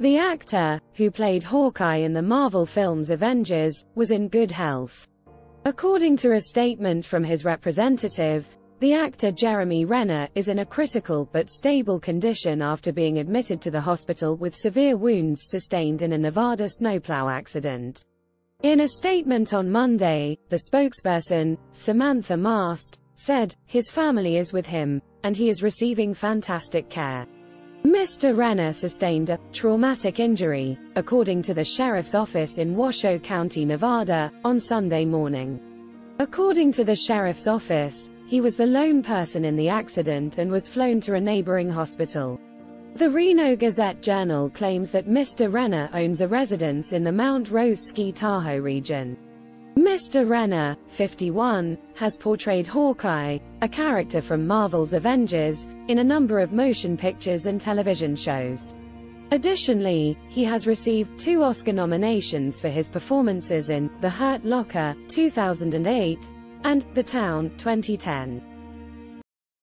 The actor, who played Hawkeye in the Marvel films Avengers, was in good health. According to a statement from his representative, the actor Jeremy Renner is in a critical but stable condition after being admitted to the hospital with severe wounds sustained in a Nevada snowplow accident. In a statement on Monday, the spokesperson, Samantha Mast, said, his family is with him, and he is receiving fantastic care. Mr. Renner sustained a traumatic injury, according to the sheriff's office in Washoe County, Nevada, on Sunday morning. According to the sheriff's office, he was the lone person in the accident and was flown to a neighboring hospital. The Reno Gazette-Journal claims that Mr. Renner owns a residence in the Mount Rose Ski Tahoe region. Mr. Renner, 51, has portrayed Hawkeye, a character from Marvel's Avengers, in a number of motion pictures and television shows. Additionally, he has received two Oscar nominations for his performances in The Hurt Locker, 2008, and The Town 2010.